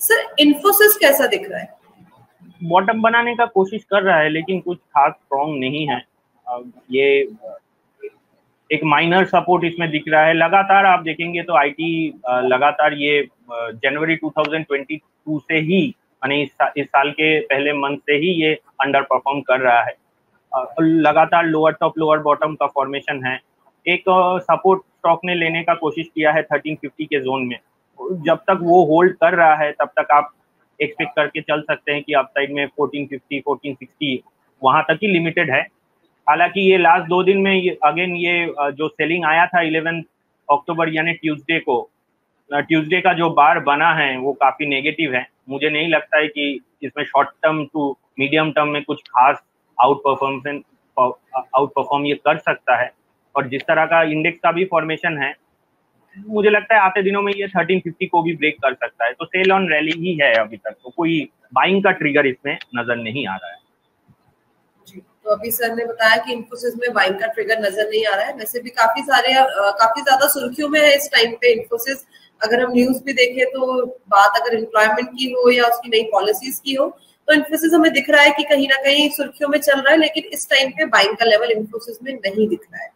Sir Infosys कैसा दिख रहा है? बॉटम बनाने का कोशिश कर रहा है लेकिन कुछ खास स्ट्रॉन्ग नहीं है। ये एक माइनर सपोर्ट इसमें दिख रहा है। लगातार आप देखेंगे तो आईटी लगातार ये जनवरी 2022 से ही यानी इस, इस साल के पहले मंथ से ही ये अंडर परफॉर्म कर रहा है। लगातार लोअर टॉप लोअर बॉटम का फॉर्मेशन है। एक सपोर्ट स्टॉक ने लेने का कोशिश किया है 1350 के जोन में। जब तक वो होल्ड कर रहा है, तब तक आप एक्सपेक्ट करके चल सकते हैं कि अपसाइड में 1450 1460 वहाँ तक ही लिमिटेड है। हालाँकि ये लास्ट दो दिन में अगेन ये जो सेलिंग आया था इलेवन अक्टूबर यानी ट्यूसडे को ट्यूसडे का जो बार बना है, वो काफ़ी नेगेटिव है। मुझे नहीं लगता है कि इसमें short term to medium term में कुछ खास आउट परफॉर्मेंस आउट परफॉर्म ये कर सकता है। और जिस तरह का इंडेक्स का भी फॉर्मेशन है मुझे लगता है आते दिनों में ये 1350 को भी ब्रेक कर सकता है। तो सेल ऑन रैली ही है अभी तक। तो कोई बाइंग का ट्रिगर इसमें नज़र नहीं आ रहा है। तो अभी सर ने बताया कि इन्फोसिस में बाइंग का ट्रिगर नज़र नहीं आ रहा है। वैसे भी काफ़ी सारे काफ़ी ज़्यादा सुर्खियों में है इस टाइम पे इन्फोसिस अगर हम न्यूज़ भी देखें तो बात अगर एम्प्लॉयमेंट की हो या उसकी नई पॉलिसीज़ की हो तो इन्फोसिस हमें दिख रहा है कि कहीं ना कहीं सुर्खियों में चल रहा है, लेकिन इस टाइम पे बाइंग का लेवल इन्फोसिस में नहीं दिख रहा है।